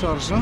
Шаржа.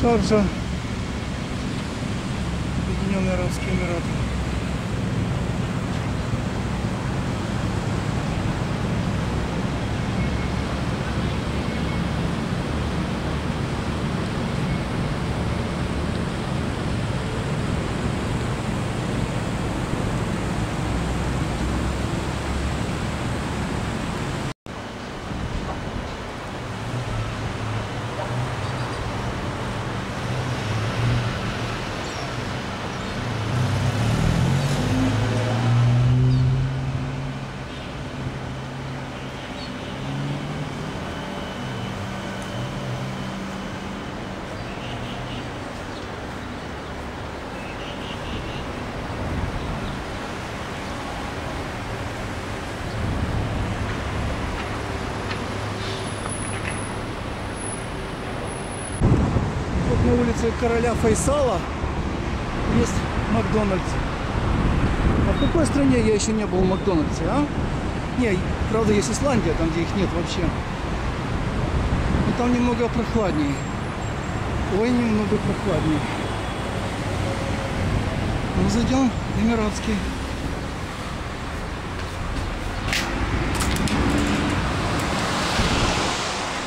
Шарджа, Объединенные Арабские Эмираты. Вот на улице короля Файсала есть Макдональдс. А в какой стране я еще не был в Макдональдсе, а? Не, правда, есть Исландия, там, где их нет вообще. Но там немного прохладнее. Ой, немного прохладнее. Ну, зайдем в Эмиратский.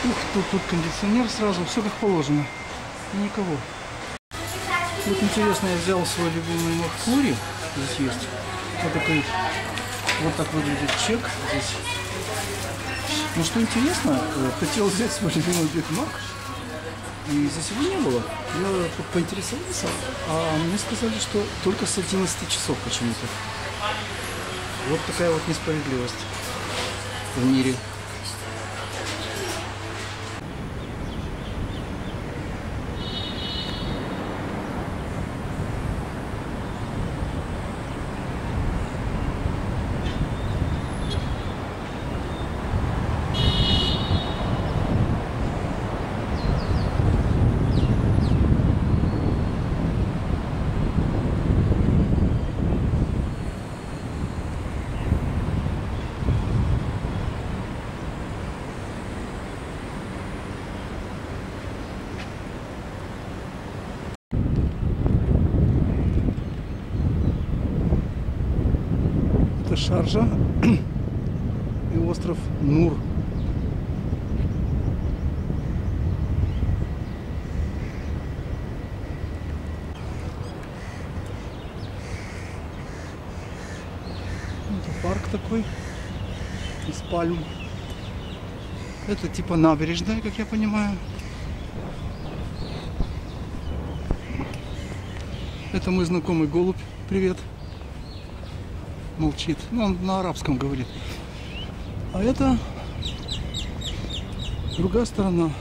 Ух, тут, тут кондиционер сразу, все как положено. Никого. Вот интересно, я взял свой любимый махфури. Здесь есть. Вот такой, вот так выглядит чек здесь. Ну что интересно, э, хотел взять свой любимый Биг Мак, и здесь его не было. Я по- поинтересовался, а мне сказали, что только с 11 часов почему-то. Вот такая вот несправедливость в мире. Это Шаржа и остров Нур. Это парк такой из пальм. Это типа набережная, как я понимаю. Это мой знакомый голубь. Привет молчит. Ну, он на арабском говорит. А это другая сторона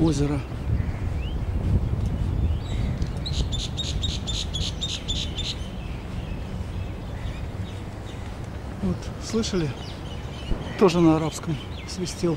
озера. Вот, слышали? Тоже на арабском свистел.